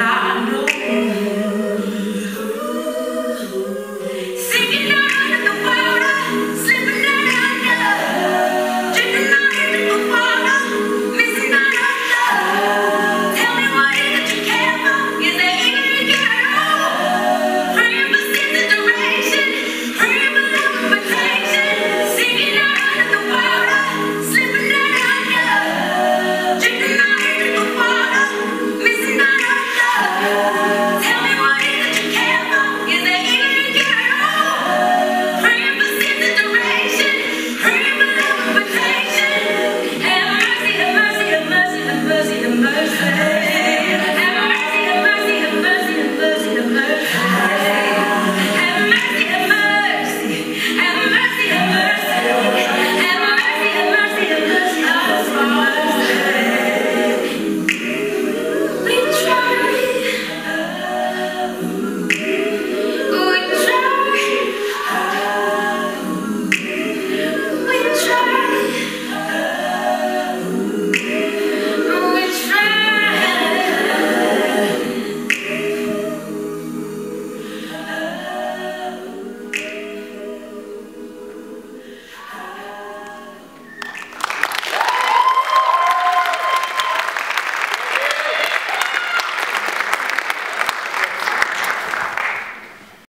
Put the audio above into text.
not